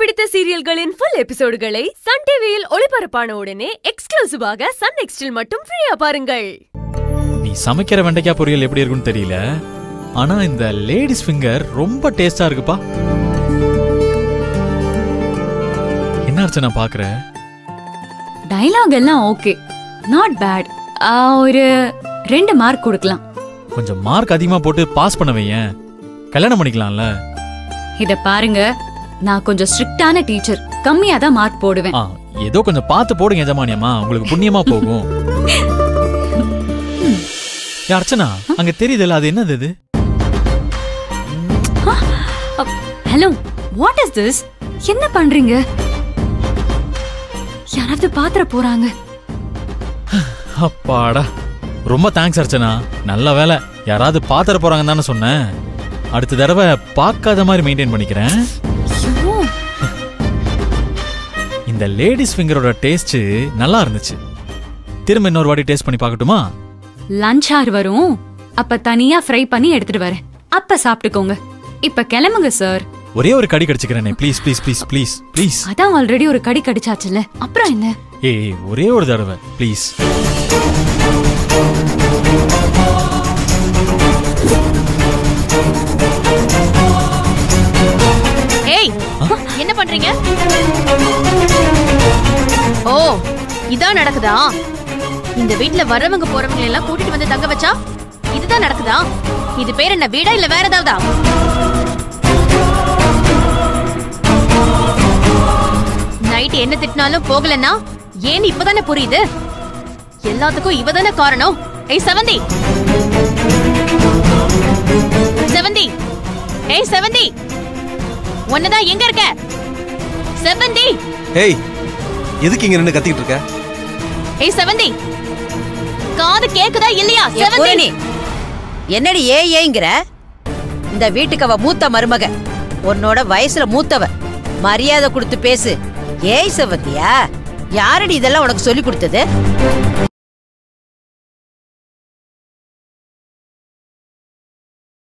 பிடித்த சீரியல்களின் full எபிசோடுகளை Sun டிவியில் ஒளிபரப்பான உடனே எக்ஸ்க்ளூசிவாக சன் நெக்ஸ்டில் மட்டும் ஃப்ரீயா பாருங்கள். நீ சமைக்கிற வெண்டைக்காய் பொரியல் எப்படி இருக்குன்னு தெரியல? ஆனா இந்த லேடிஸ் ஃபிங்கர் ரொம்ப டேஸ்டா இருக்குப்பா. என்ன அர்ச்சனா பாக்குற? டயலாக் எல்லாம் ஓகே நாட் பேட் ஒரு ரெண்டு மார்க் கொடுக்கலாம். கொஞ்சம் மார்க் அதிகமா போட்டு பாஸ் பண்ண வையேன். கல்யாணம் பண்ணிக்கலாம்ல. இத பாருங்க. நான் கொஞ்சம் ஸ்ட்ரிக்டான டீச்சர். கம்மியா தான் மார்க் போடுவேன். ஏதோ கொஞ்சம் பார்த்து போடுங்க எஜமானியம்மா உங்களுக்கு புண்ணியமா போகும். ஏ, அர்ச்சனா அங்க தெரியுதுல்ல அது என்னது இது? ஹலோ வாட் இஸ் திஸ் என்ன பண்றீங்க? யாராவது பாத்திர போறாங்க. அப்பாடா. ரொம்ப தேங்க்ஸ் அர்ச்சனா. நல்ல வேலை. யாராவது பாத்திர போறாங்கன்னு தானே சொன்னேன். அடுத்த தடவை பார்க்காத மாதிரி மெயின்டைன் பண்ணிக்கிறேன். இந்த லேடிஸ் ஃபிங்கரோட டேஸ்ட் நல்லா இருந்துச்சு. திரும்ப இன்னொரு வாட்டி டேஸ்ட் பண்ணி பார்க்கட்டுமா? லஞ்ச் ஆர் வரும். அப்ப தனியா ஃப்ரை பண்ணி எடுத்துட்டு வரேன். அப்ப சாப்பிட்டுக்கோங்க. இப்ப கிளம்புங்க சார் ஒரே ஒரு கடி கடிச்சுக்கிறேனே please please please please please அதான் ஆல்ரெடி ஒரு கடி கடிச்சாச்சுல அப்புறம் என்ன? ஏய் ஒரே ஒரு தடவை. ப்ளீஸ் இதான் நடக்குதா? இந்த வீட்ல வர்றவங்க போறவங்க எல்லாம் கூட்டிட்டு வந்து தங்க வச்சா இதுதான் நடக்குதா? இது பேர் என்ன வீடா இல்ல வேற ஏதாவதா? நைட் என்ன திட்டினாலும் போகலன்னா ஏன் இப்பதானே புரியுது? எல்லாத்துக்கும் இவதானே காரணம். ஏய் செவந்தி! செவந்தி! ஏய் செவந்தி! உன்னதான் எங்க இருக்க? செவந்தி! ஏய் எதுக்கு இங்க நின்னு கத்திட்டு இருக்க? ஏய் செவந்தி காது கேக்குதா இல்லையா செவந்தி என்னடி ஏ ஏங்கிற? இந்த வீட்டுக்கு அவ மூத்த மருமக. உன்னோட வயசுல மூத்தவ. மரியாதை கொடுத்து பேசு. ஏய் செவந்தியா யாரடி இதெல்லாம் உனக்கு சொல்லி கொடுத்தது?